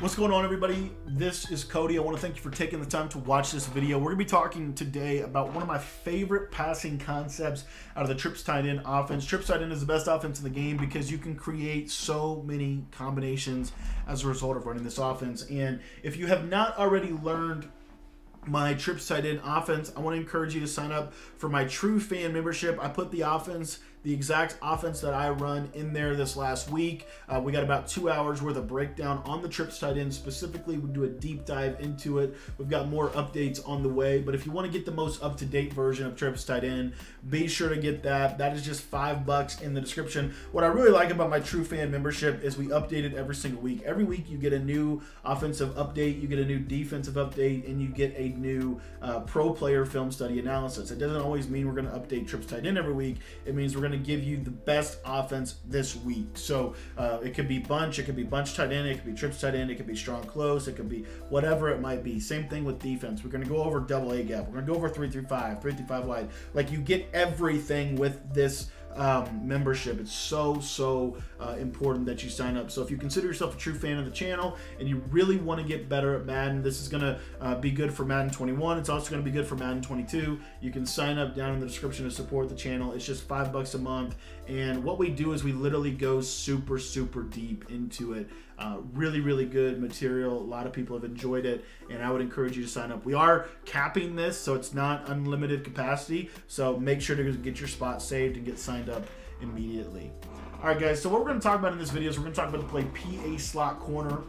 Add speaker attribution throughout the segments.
Speaker 1: What's going on everybody? This is Cody. I want to thank you for taking the time to watch this video. We're going to be talking today about one of my favorite passing concepts out of the trips tight end offense. Trips tight end is the best offense in the game because you can create so many combinations as a result of running this offense. And if you have not already learned my trips tight end offense, I want to encourage you to sign up for my true fan membership. I put the offense the exact offense that I run in there this last week. Uh, we got about two hours worth of breakdown on the trips tight end specifically. We do a deep dive into it. We've got more updates on the way, but if you want to get the most up to date version of trips tight end, be sure to get that. That is just five bucks in the description. What I really like about my true fan membership is we update it every single week. Every week you get a new offensive update, you get a new defensive update, and you get a new uh, pro player film study analysis. It doesn't always mean we're going to update trips tight end every week. It means we're going to give you the best offense this week. So uh, it could be bunch, it could be bunch tight end, it could be trips tight end, it could be strong close, it could be whatever it might be. Same thing with defense. We're going to go over double A gap. We're going to go over three through five, three through five wide. Like you get everything with this um, membership. It's so, so uh, important that you sign up. So if you consider yourself a true fan of the channel and you really want to get better at Madden, this is going to uh, be good for Madden 21. It's also going to be good for Madden 22. You can sign up down in the description to support the channel. It's just five bucks a month. And what we do is we literally go super, super deep into it. Uh, really, really good material. A lot of people have enjoyed it, and I would encourage you to sign up. We are capping this, so it's not unlimited capacity. So make sure to get your spot saved and get signed up immediately. All right, guys. So what we're going to talk about in this video is we're going to talk about the play PA slot corner.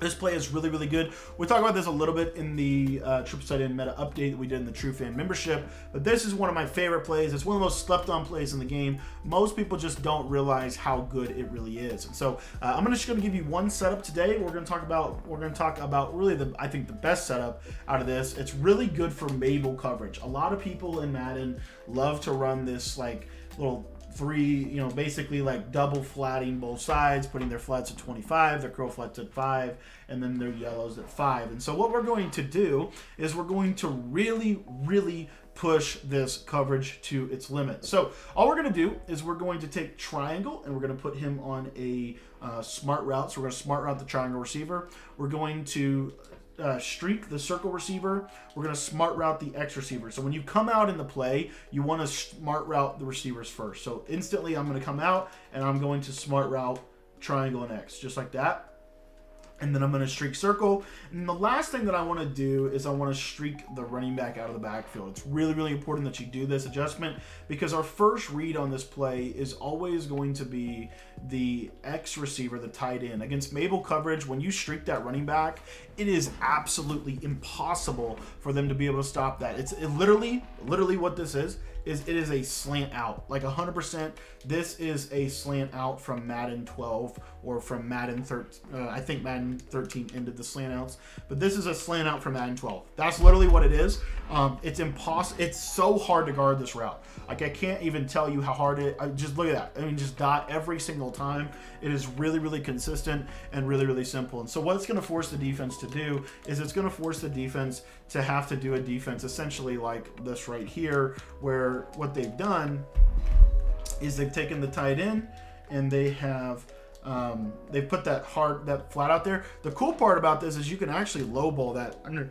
Speaker 1: This play is really, really good. We talked about this a little bit in the uh, Triple Tight End meta update that we did in the True Fan membership, but this is one of my favorite plays. It's one of the most slept on plays in the game. Most people just don't realize how good it really is. And so uh, I'm just going to give you one setup today. We're going to talk about we're going to talk about really the I think the best setup out of this. It's really good for Mabel coverage. A lot of people in Madden love to run this like little three, you know, basically like double flatting both sides, putting their flats at 25, their curl flats at 5, and then their yellows at 5. And so what we're going to do is we're going to really, really push this coverage to its limit. So all we're going to do is we're going to take triangle and we're going to put him on a uh, smart route. So we're going to smart route the triangle receiver. We're going to uh, streak the circle receiver. We're going to smart route the X receiver. So when you come out in the play, you want to smart route the receivers first. So instantly I'm going to come out and I'm going to smart route triangle and X, just like that and then I'm going to streak circle. And the last thing that I want to do is I want to streak the running back out of the backfield. It's really, really important that you do this adjustment because our first read on this play is always going to be the X receiver, the tight end. Against Mabel coverage, when you streak that running back, it is absolutely impossible for them to be able to stop that. It's it literally, literally what this is is it is a slant out. Like 100%, this is a slant out from Madden 12 or from Madden 13. Uh, I think Madden 13 ended the slant outs, but this is a slant out from Madden 12. That's literally what it is. Um, it's impossible. It's so hard to guard this route. Like I can't even tell you how hard it. I just look at that. I mean, just dot every single time. It is really, really consistent and really, really simple. And so what it's going to force the defense to do is it's going to force the defense to have to do a defense essentially like this right here, where what they've done is they've taken the tight end and they have um, they put that hard that flat out there. The cool part about this is you can actually lowball that under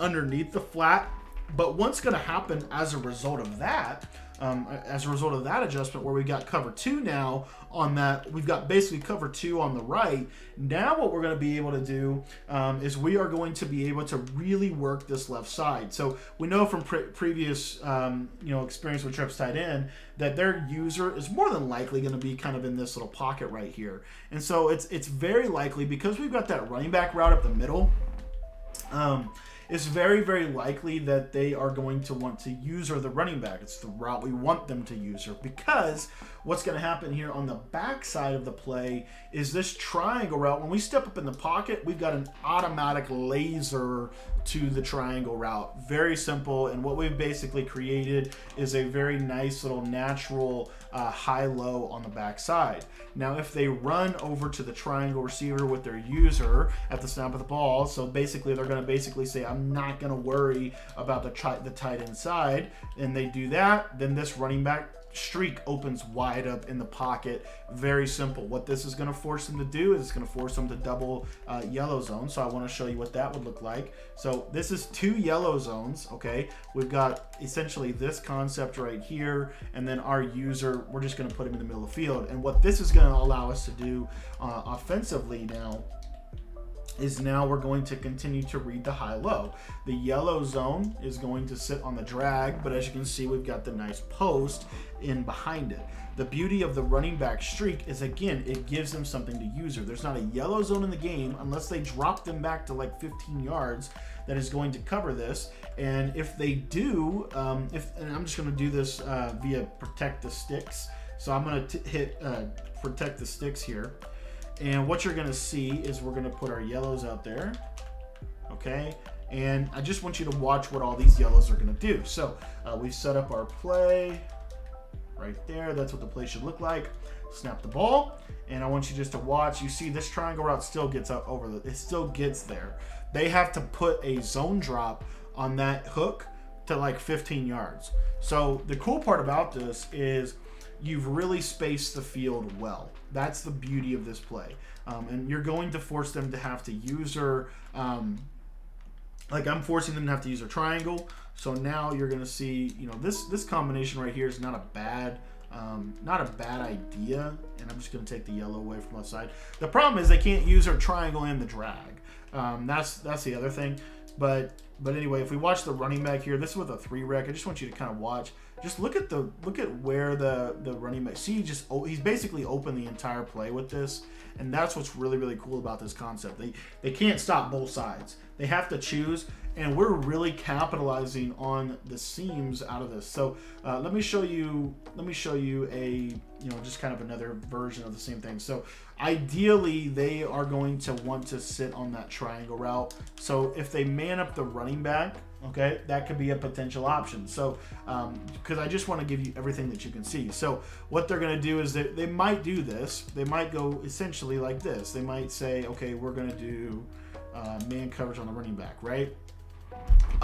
Speaker 1: underneath the flat. But what's going to happen as a result of that um, as a result of that adjustment where we got cover two now on that we've got basically cover two on the right. Now what we're going to be able to do um, is we are going to be able to really work this left side. So we know from pre previous um, you know experience with trips tight end that their user is more than likely going to be kind of in this little pocket right here. And so it's it's very likely because we've got that running back route up the middle um, it's very, very likely that they are going to want to user the running back. It's the route we want them to user because what's going to happen here on the back side of the play is this triangle route. When we step up in the pocket, we've got an automatic laser to the triangle route. Very simple. And what we've basically created is a very nice little natural uh, high-low on the back side. Now, if they run over to the triangle receiver with their user at the snap of the ball, so basically they're going to basically say, I'm not going to worry about the, the tight end side. And they do that, then this running back streak opens wide up in the pocket. Very simple. What this is going to force them to do is it's going to force them to double uh, yellow zone. So I want to show you what that would look like. So this is two yellow zones. Okay. We've got essentially this concept right here. And then our user, we're just going to put him in the middle of the field. And what this is going to allow us to do uh, offensively now is now we're going to continue to read the high-low. The yellow zone is going to sit on the drag, but as you can see, we've got the nice post in behind it. The beauty of the running back streak is, again, it gives them something to user. There's not a yellow zone in the game unless they drop them back to like 15 yards that is going to cover this. And if they do, um, if and I'm just going to do this uh, via protect the sticks. So I'm going to hit uh, protect the sticks here. And what you're gonna see is we're gonna put our yellows out there, okay? And I just want you to watch what all these yellows are gonna do. So uh, we've set up our play right there. That's what the play should look like. Snap the ball, and I want you just to watch. You see this triangle route still gets up over the, it still gets there. They have to put a zone drop on that hook to like 15 yards. So the cool part about this is you've really spaced the field well. That's the beauty of this play. Um, and you're going to force them to have to use their, um, like I'm forcing them to have to use their triangle. So now you're going to see, you know, this, this combination right here is not a bad, um, not a bad idea. And I'm just going to take the yellow away from the side. The problem is they can't use their triangle and the drag. Um, that's, that's the other thing. But but anyway, if we watch the running back here, this is with a three rec. I just want you to kind of watch. Just look at the look at where the the running back. See, just oh, he's basically open the entire play with this, and that's what's really really cool about this concept. They they can't stop both sides. They have to choose, and we're really capitalizing on the seams out of this. So uh, let me show you. Let me show you a you know just kind of another version of the same thing. So ideally, they are going to want to sit on that triangle route. So if they man up the running back, okay, that could be a potential option. So because um, I just want to give you everything that you can see. So what they're going to do is they, they might do this. They might go essentially like this. They might say, okay, we're going to do uh, man coverage on the running back, right?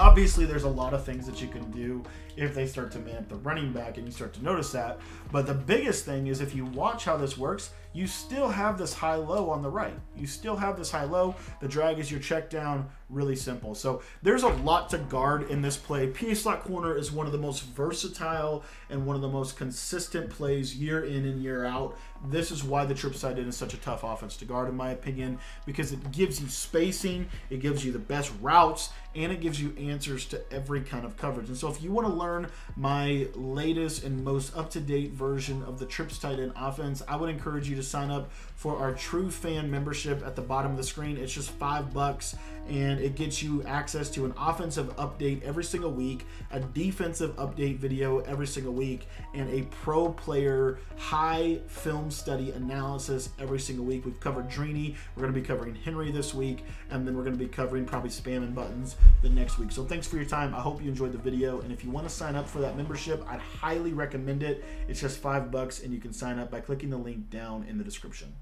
Speaker 1: Obviously, there's a lot of things that you can do if they start to man up the running back and you start to notice that. But the biggest thing is if you watch how this works, you still have this high low on the right. You still have this high low. The drag is your check down, really simple. So there's a lot to guard in this play. PA slot corner is one of the most versatile and one of the most consistent plays year in and year out. This is why the trip side is such a tough offense to guard, in my opinion, because it gives you spacing, it gives you the best routes, and it gives you answers to every kind of coverage. And so if you want to learn my latest and most up-to-date version of the trips tight end offense, I would encourage you to sign up for our true fan membership at the bottom of the screen. It's just five bucks and it gets you access to an offensive update every single week, a defensive update video every single week, and a pro player high film study analysis every single week. We've covered Drini, we're going to be covering Henry this week, and then we're going to be covering probably spam and buttons the next week. So thanks for your time. I hope you enjoyed the video, and if you want to sign up for that membership, I'd highly recommend it. It's just five bucks, and you can sign up by clicking the link down in the description.